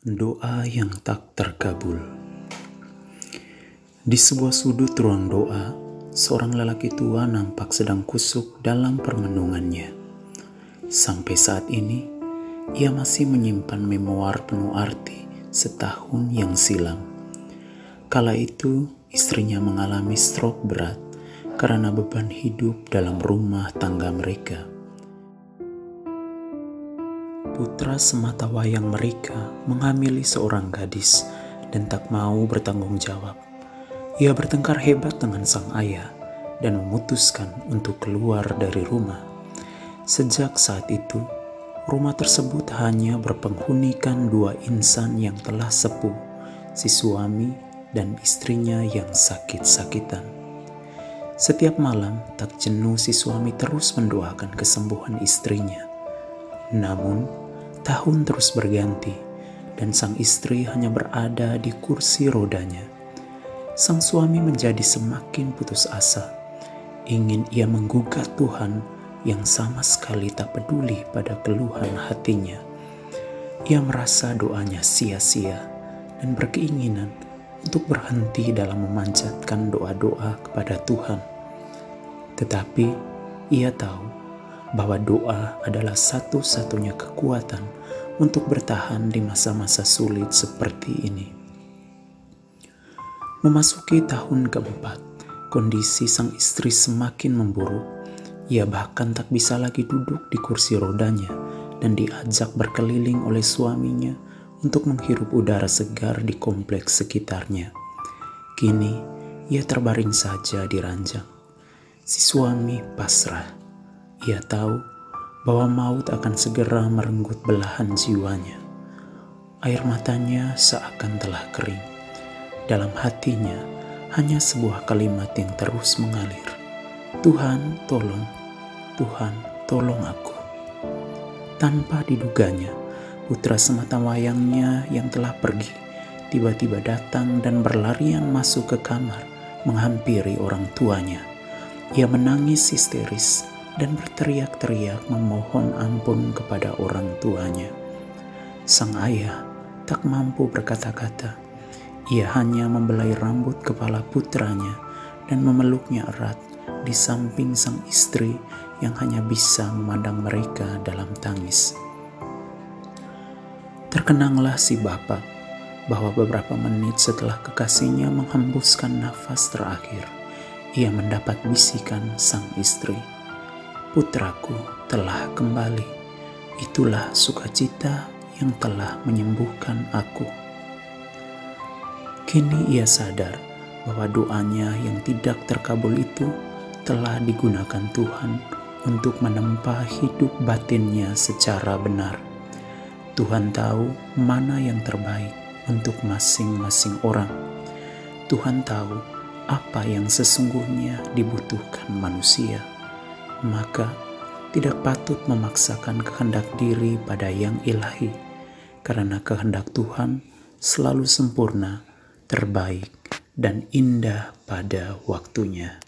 Doa yang tak terkabul. Di sebuah sudut ruang doa, seorang lelaki tua nampak sedang kusuk dalam permenungannya. Sampai saat ini, ia masih menyimpan memoir penuh arti setahun yang silam. Kala itu, istrinya mengalami stroke berat karena beban hidup dalam rumah tangga mereka putra semata wayang mereka menghamili seorang gadis dan tak mau bertanggung jawab. Ia bertengkar hebat dengan sang ayah dan memutuskan untuk keluar dari rumah. Sejak saat itu, rumah tersebut hanya berpenghunikan dua insan yang telah sepuh, si suami dan istrinya yang sakit-sakitan. Setiap malam, tak jenuh si suami terus mendoakan kesembuhan istrinya. Namun, Tahun terus berganti, dan sang istri hanya berada di kursi rodanya. Sang suami menjadi semakin putus asa. Ingin ia menggugat Tuhan yang sama sekali tak peduli pada keluhan hatinya. Ia merasa doanya sia-sia dan berkeinginan untuk berhenti dalam memanjatkan doa-doa kepada Tuhan. Tetapi ia tahu bahwa doa adalah satu-satunya kekuatan untuk bertahan di masa-masa sulit seperti ini. Memasuki tahun keempat, kondisi sang istri semakin memburuk. Ia bahkan tak bisa lagi duduk di kursi rodanya dan diajak berkeliling oleh suaminya untuk menghirup udara segar di kompleks sekitarnya. Kini, ia terbaring saja di ranjang. Si suami pasrah ia tahu bahwa maut akan segera merenggut belahan jiwanya. Air matanya seakan telah kering. Dalam hatinya hanya sebuah kalimat yang terus mengalir. Tuhan, tolong. Tuhan, tolong aku. Tanpa diduganya, putra semata wayangnya yang telah pergi tiba-tiba datang dan berlarian masuk ke kamar menghampiri orang tuanya. Ia menangis histeris dan berteriak-teriak memohon ampun kepada orang tuanya. Sang ayah tak mampu berkata-kata. Ia hanya membelai rambut kepala putranya dan memeluknya erat di samping sang istri yang hanya bisa memandang mereka dalam tangis. Terkenanglah si bapak bahwa beberapa menit setelah kekasihnya menghembuskan nafas terakhir, ia mendapat bisikan sang istri putraku telah kembali. Itulah sukacita yang telah menyembuhkan aku. Kini ia sadar bahwa doanya yang tidak terkabul itu telah digunakan Tuhan untuk menempa hidup batinnya secara benar. Tuhan tahu mana yang terbaik untuk masing-masing orang. Tuhan tahu apa yang sesungguhnya dibutuhkan manusia maka tidak patut memaksakan kehendak diri pada yang ilahi, karena kehendak Tuhan selalu sempurna, terbaik, dan indah pada waktunya.